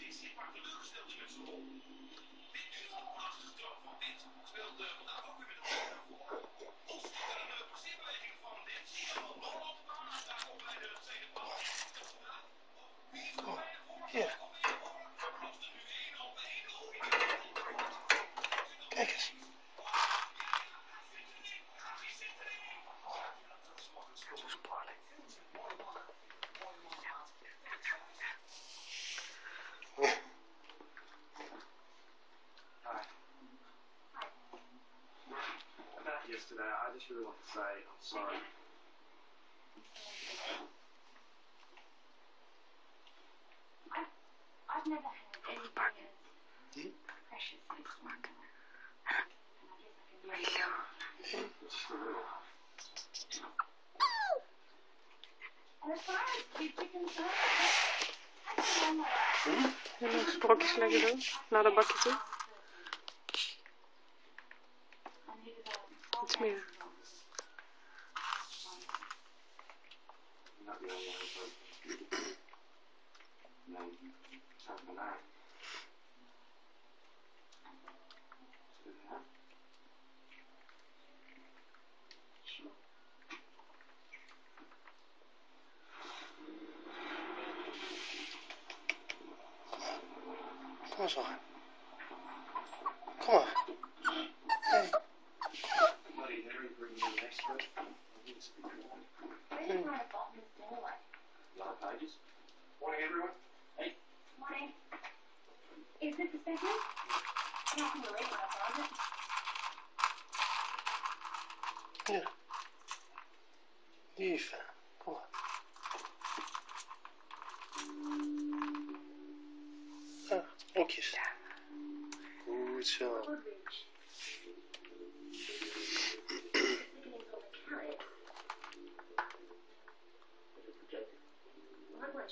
is. Ik maak een leuke met rol. Dit nu een prachtige trap van dit speelde vandaag ook weer met een naar voren. Een leuke van dit. Zie je baan daar op bij de tweede paal. Wie er mij de? Really want to say I'm sorry. I've never had anything as Hmm? precious as one. And I guess I can really It's just a little. And as far as kids are concerned, I think I'm alright. En nog sprokjes leggen zo. Naar de bakje toe. I needed meer. Not the only one, Morning, everyone. Hey. Morning. Is this the segment? Not from the late one, was it? Ja. Lieve. Kom maar. Ah, blokjes. Goed zo.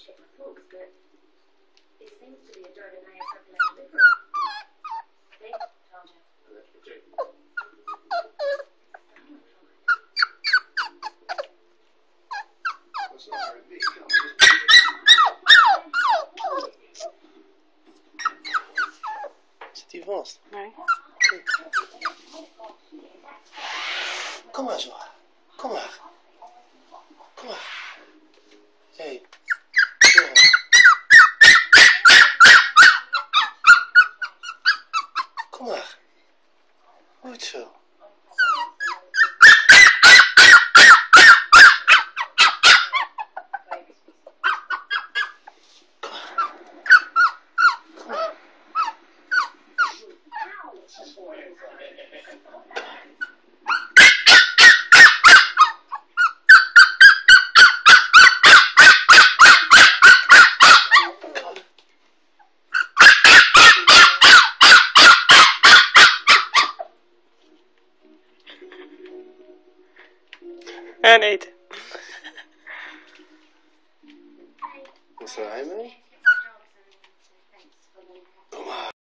A Dodonea population liberal. See? Told you. That's projected. What's the matter with me? Come on, just- Zit hij vast? Nee. Kom maar zo. Kom maar. Kom maar. Hey. Eten. Was er hij mee?